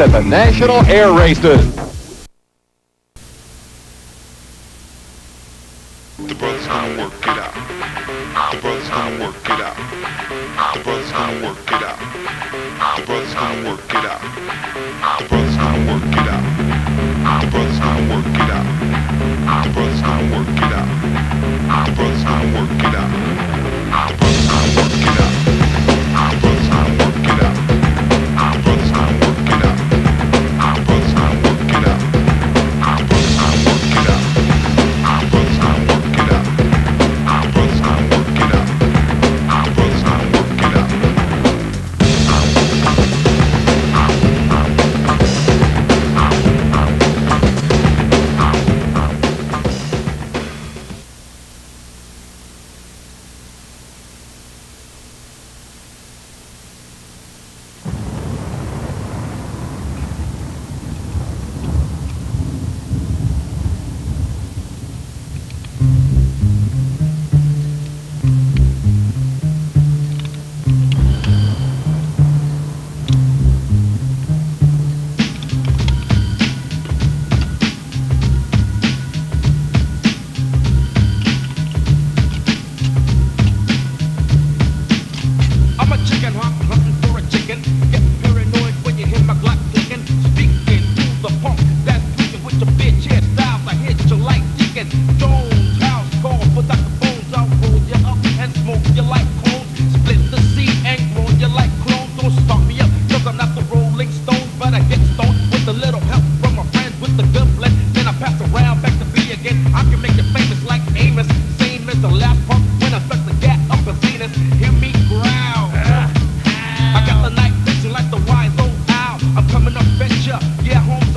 at the National Air Races. pressure. Yeah, home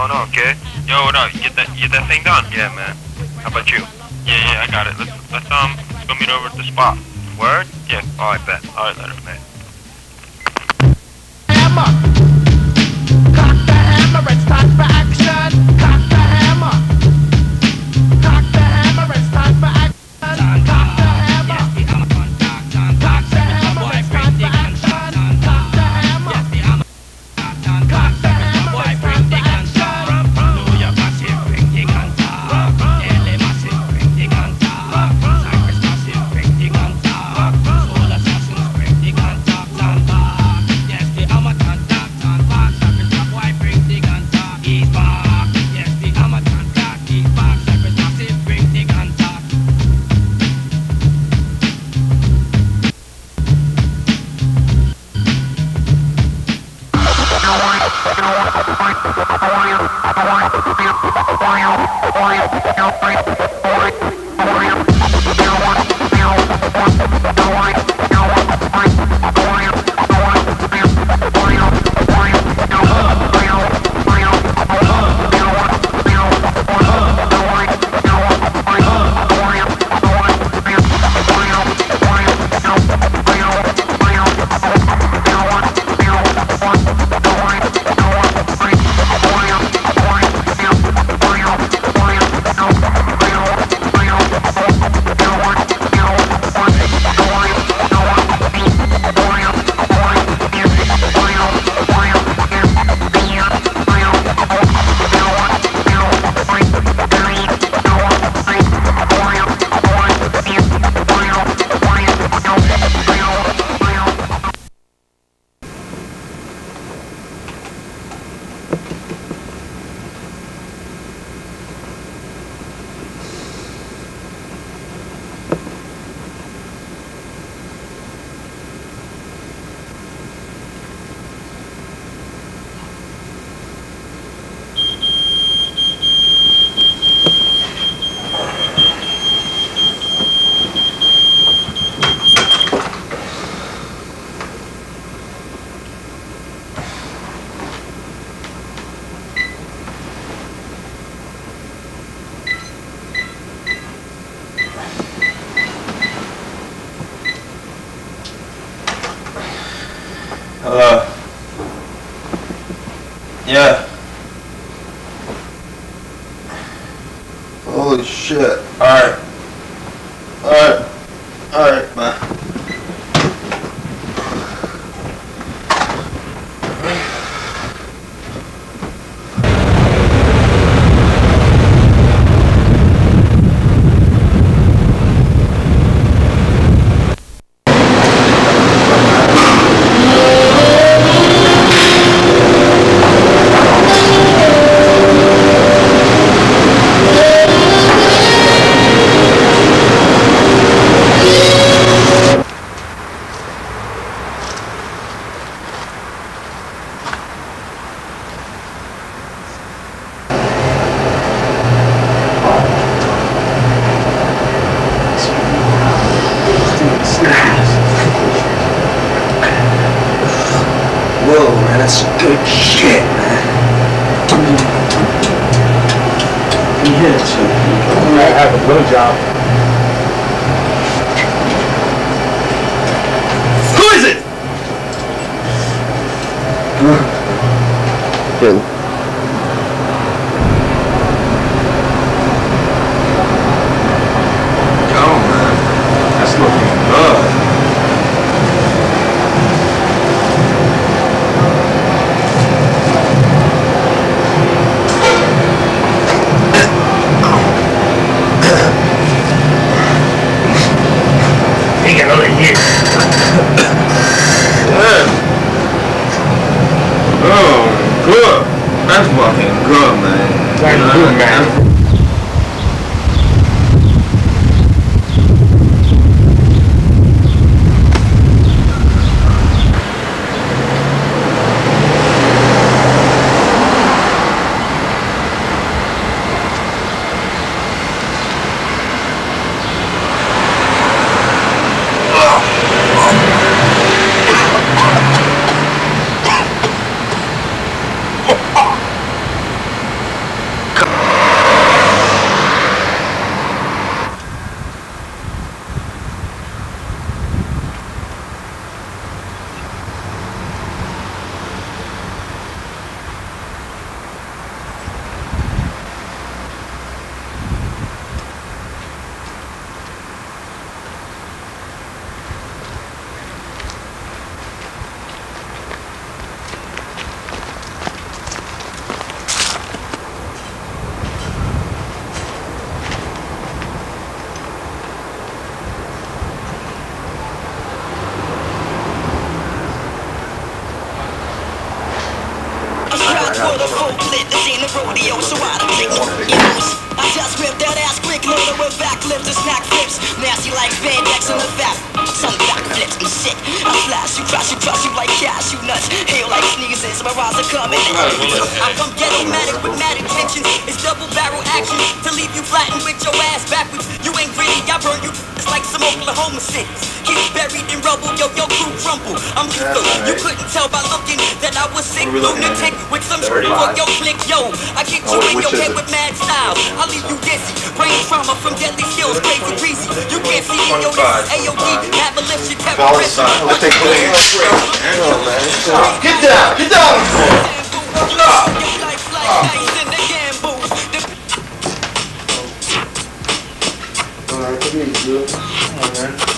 Oh, going on, okay? Yo, what up? Get that, get that thing done? Yeah, man. How about you? Yeah, yeah, I got it. Let's, let's, um, let's go meet over at the spot. Word? Yeah, alright, bet. Alright, later, man. Hammer! Cock the hammer, it's time for Thank you. Man. That's good, man. Like spandex in the fat. Some backflips, I'm sick. I flash you, crush you, crush you like cashew nuts. Hail like sneezes, my rhymes are coming. I'm from ghetto matic with mad intentions. It's double barrel action to leave you flattened with your ass backwards. You ain't gritty, I burn you. It's like some Oklahoma sins. Get buried in rubble, yo, yo, crew crumble. I'm lethal. You couldn't tell by looking that I was sick, lunatic with some screw for your click, yo. I get you in your head with mad style. I leave you dizzy. Brain trauma from deadly skills, crazy greasy. You can't see in your this AOD, have a lift, your terrorist. Get down, get down! Alright, come here, good. Come on, man.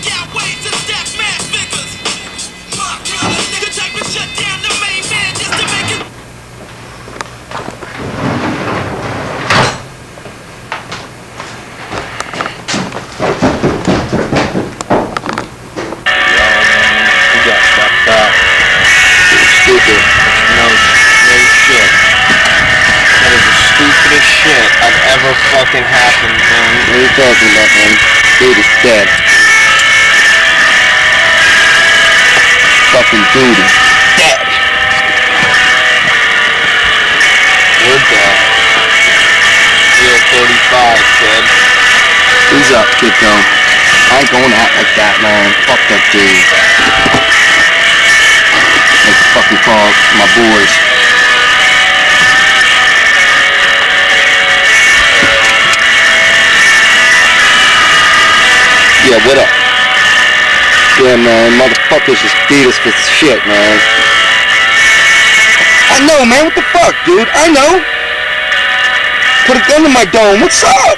shit I've ever fucking happened, man. What are you talking about, man? Dude is dead. Fucking dude is dead. You're dead. You're 35, kid. Who's up, kiddo. I ain't gonna act like that, man. Fuck that dude. Make a fucking call to my boys. Yeah, what up? Yeah, man, motherfuckers just beat us for shit, man. I know, man. What the fuck, dude? I know. Put a gun in my dome. What's up?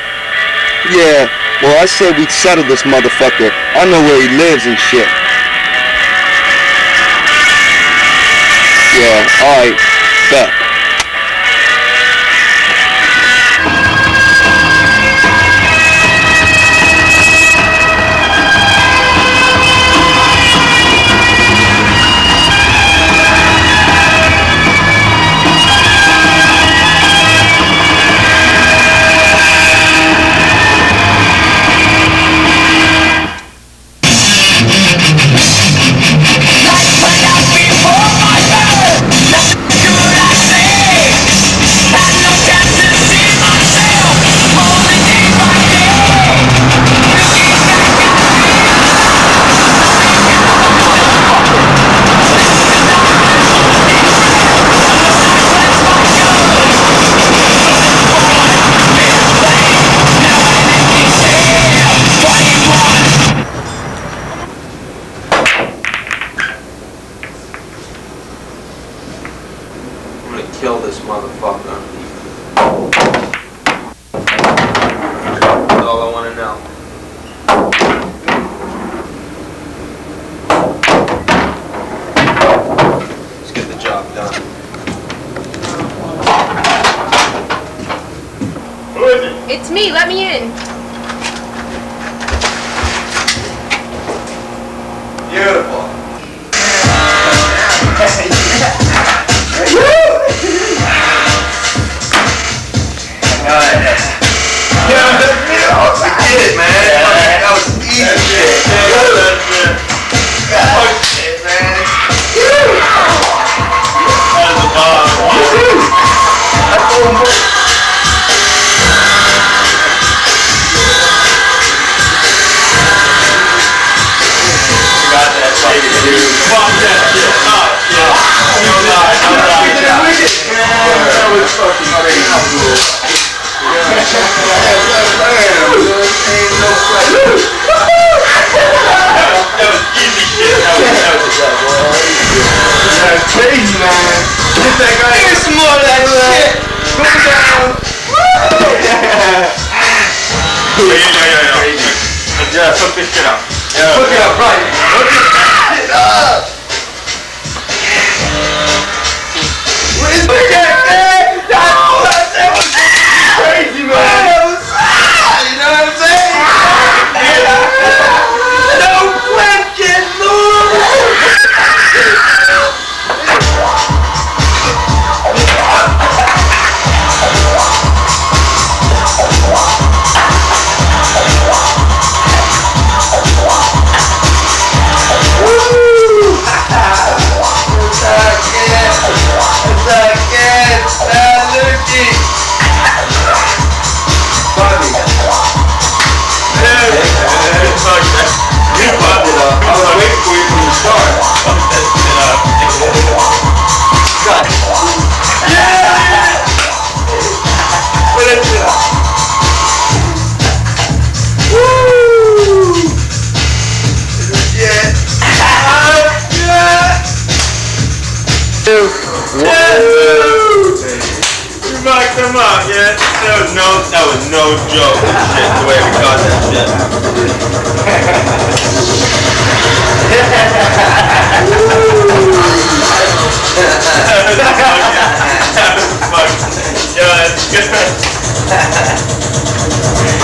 Yeah. Well, I said we'd settle this motherfucker. I know where he lives and shit. Yeah. All right. Bet. Kill this motherfucker. That's all I wanna know. Let's get the job done. Who is it? It's me, let me in. That was fucking crazy cool. Ain't no question. That's crazy, man. Get that guy. Some more that shit. Go down. Yeah, fuck this shit up. Look it up, right. Look it up. What is Look On, come on, yeah. That was no, that was no joke. Shit, the way we caught that shit. that was fucking, yeah, that's good.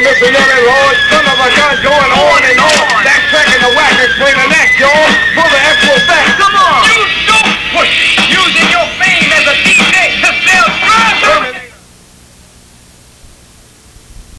And only Mr. Lord, son of a gun going on and on. That track in the whack is bringing that, y'all. The